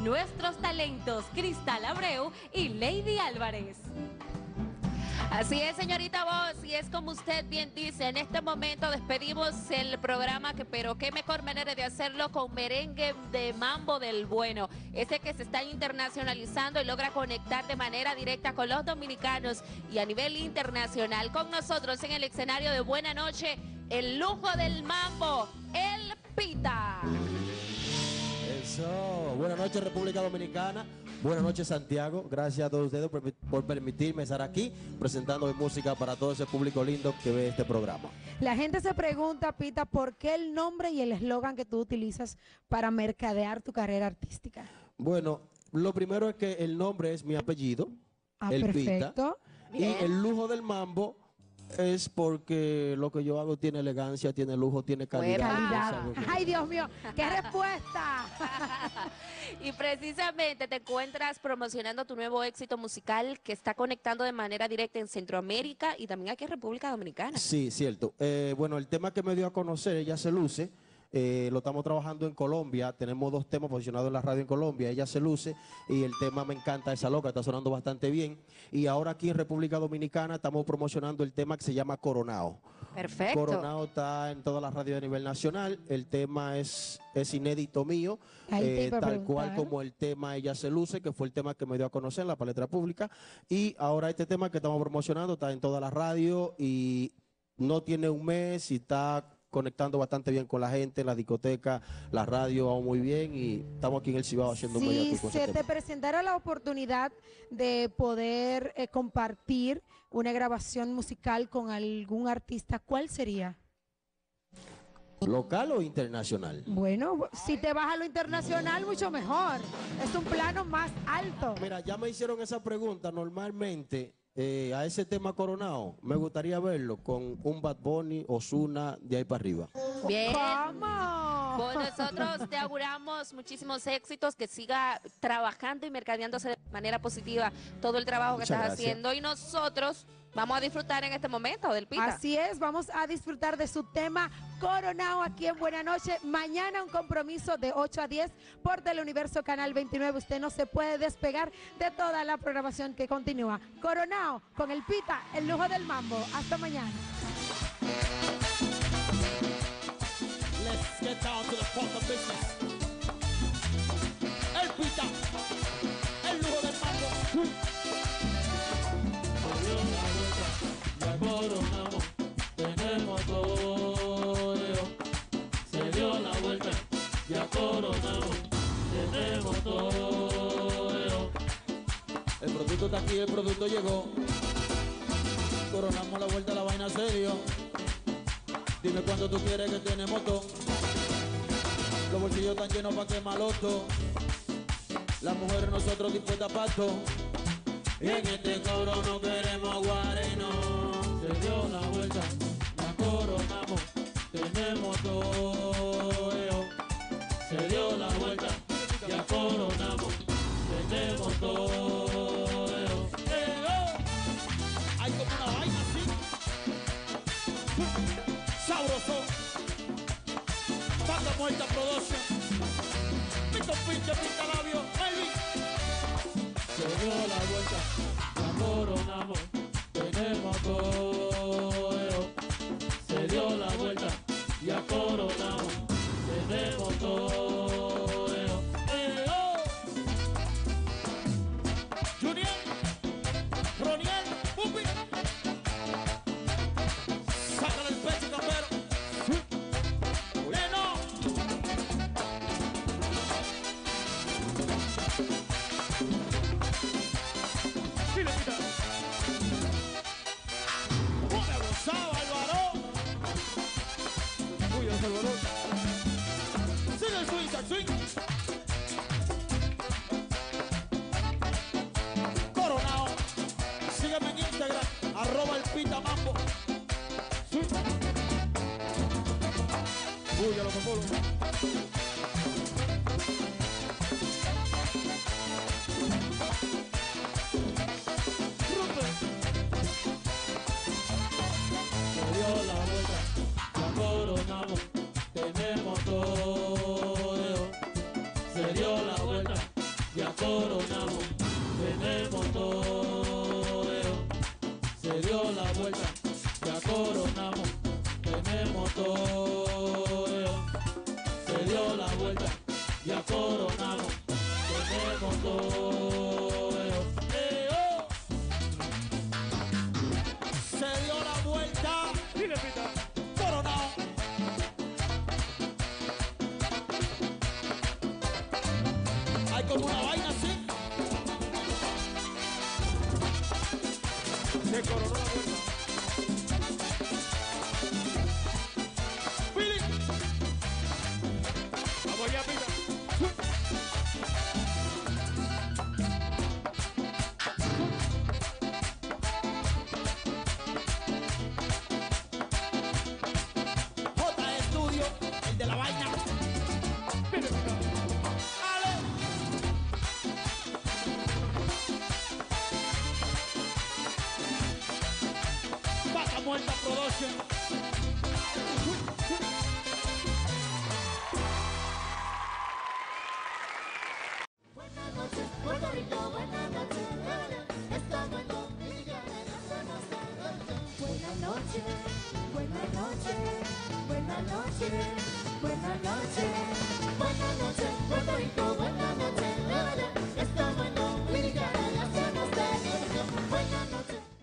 nuestros talentos Cristal Abreu y Lady Álvarez. Así es, señorita Voz, y es como usted bien dice, en este momento despedimos el programa, pero qué mejor manera de hacerlo con merengue de mambo del bueno, ese que se está internacionalizando y logra conectar de manera directa con los dominicanos y a nivel internacional. Con nosotros en el escenario de Buena Noche, el lujo del mambo, el Pita. Eso, buenas noches República Dominicana. Buenas noches Santiago, gracias a todos ustedes por, por, permitirme estar aquí presentando mi música para todo ese público lindo que ve este programa. La gente se pregunta, Pita, ¿por qué el nombre y el eslogan que tú utilizas para mercadear tu carrera artística? Bueno, lo primero es que el nombre es mi apellido, Ah, el perfecto. Pita, y el lujo del mambo es porque lo que yo hago tiene elegancia, tiene lujo, tiene calidad. Ay, Dios mío, qué respuesta. Y precisamente te encuentras promocionando tu nuevo éxito musical que está conectando de manera directa en Centroamérica y también aquí en República Dominicana. Sí, cierto. Eh, bueno, el tema que me dio a conocer, ella se luce. Eh, lo estamos trabajando en Colombia. Tenemos dos temas posicionados en la radio en Colombia. Ella se luce y el tema me encanta, esa loca, está sonando bastante bien. Y ahora aquí en República Dominicana estamos promocionando el tema que se llama Coronao. Perfecto. Coronao está en todas las radios a nivel nacional. El tema es, es inédito mío, eh, tal cual como el tema Ella se luce, que fue el tema que me dio a conocer en la palestra pública. Y ahora este tema que estamos promocionando está en todas las radios y no tiene un mes y está conectando bastante bien con la gente, la discoteca, la radio, vamos muy bien y estamos aquí en el Cibao haciendo un medio Si se te presentara la oportunidad de poder eh, compartir una grabación musical con algún artista, ¿cuál sería? ¿Local o internacional? Bueno, si te vas a lo internacional, mucho mejor. Es un plano más alto. Mira, ya me hicieron esa pregunta. Normalmente, eh, a ese tema coronado, me gustaría verlo con un Bad Bunny, Osuna, de ahí para arriba. Bien. ¿Cómo? Pues nosotros te auguramos muchísimos éxitos, que siga trabajando y mercadeándose de manera positiva todo el trabajo que estás gracias. haciendo y nosotros vamos a disfrutar en este momento del Pita. Así es, vamos a disfrutar de su tema Coronado aquí en Buena Noche. Mañana un compromiso de 8 a 10 por Teleuniverso Canal 29. Usted no se puede despegar de toda la programación que continúa. Coronado con el Pita, el lujo del mambo. Hasta mañana. Of business. El pita, el lujo del mambo. Se dio la vuelta, ya coronamos, tenemos todo. Se dio la vuelta, ya coronamos, tenemos todo. El producto está aquí, el producto llegó. Coronamos la vuelta, la vaina serio. Dime cuánto tú quieres que tenemos todo. Los bolsillos están llenos pa' que maloto. Las mujeres nosotros dispuestas pa' todo. Y en este coro no queremos guareno. Se dio la vuelta, la coronamos. Tenemos todo. Dio la vuelta. La coronamos. Tenemos todo. Se dio la vuelta. Ya coronamos. Tenemos dio la vuelta, ya coronamos, tenemos todo. Vuelta, ya coronamos, tenemos todo. Eh, oh. Se dio la vuelta, coronado. Hay como una vaina así. Se coronó la vuelta. Muerta Production. Buenas noches, Puerto Rico, buenas noches, está muerto y ya Buenas noches, buenas noches, buenas noches, buenas noches.